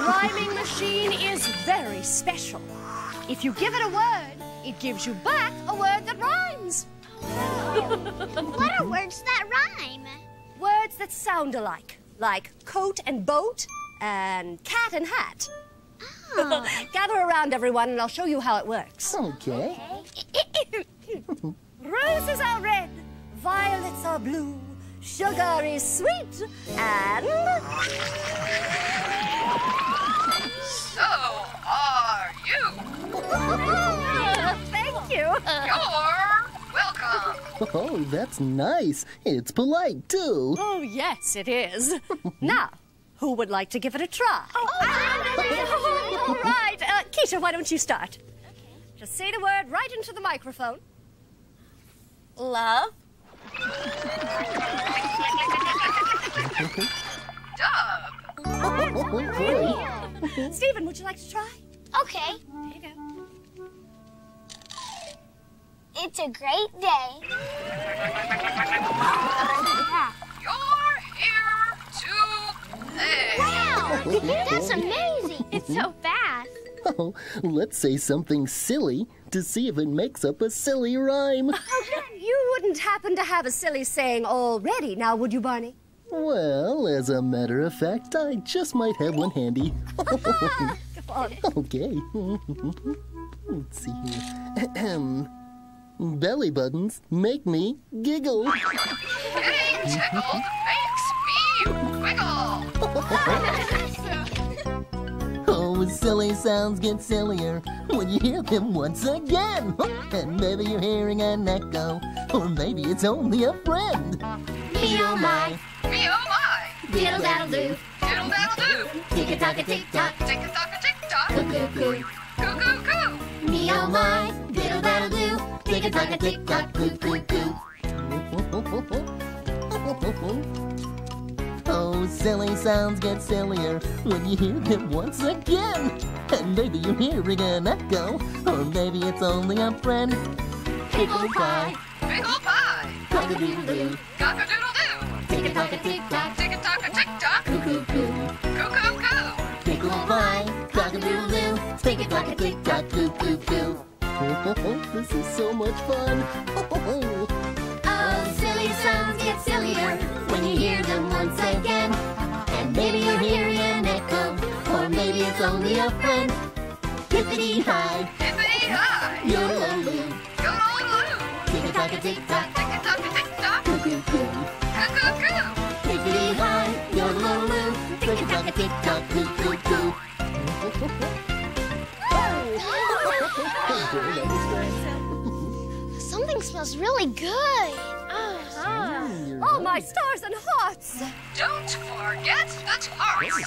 rhyming machine is very special. If you give it a word, it gives you back a word that rhymes. Oh. What are words that rhyme? Words that sound alike, like coat and boat and cat and hat. Oh. Gather around, everyone, and I'll show you how it works. Okay. Roses are red, violets are blue, sugar is sweet, and. You're welcome. Oh, that's nice. It's polite, too. Oh, yes, it is. now, who would like to give it a try? Oh, all right. Uh, Keisha, why don't you start? Okay. Just say the word right into the microphone. Love. Dub. Oh. Stephen, would you like to try? Okay, it's a great day. You're here to play. Wow, that's amazing. It's so fast. Oh, let's say something silly to see if it makes up a silly rhyme. Oh, you wouldn't happen to have a silly saying already, now would you, Barney? Well, as a matter of fact, I just might have one handy. Okay. Let's see here. Ahem. Belly buttons make me giggle. Getting tickled makes me wiggle. Oh, silly sounds get sillier when you hear them once again. And maybe you're hearing an echo, or maybe it's only a friend. Me oh my, Me oh my. diddle daddle do, Diddle daddle do. tick a tock a tick tock, Tick a tock a tick tick a tick tock, coo coo coo. Oh, silly sounds get sillier when you hear them once again. And maybe you're hearing an echo, or maybe it's only a friend. Pickle pie, Pickle pie. cock a doodle doo, Cock a doodle doo. tick a tock a tick tock, Tick a tock a tick tock. coo. Coo coo coo. Pickle pie, cock-a-doodle-doo, tick a tock a tick tock, coo coo coo. This is so much fun. Oh, silly sounds get sillier when you hear them once again. And maybe you're hearing an echo, or maybe it's only a friend. Hippity hi, Hippity hi. yodeloo, Yodeloo. tick a tock a tick tock, Tick a tock a tick tock. cuckoo coo. Coo coo coo. coo. Hippity hi, yodeloo, tick a tock a tick tock, smells really good. Oh, my stars and hearts! Don't forget the tarts.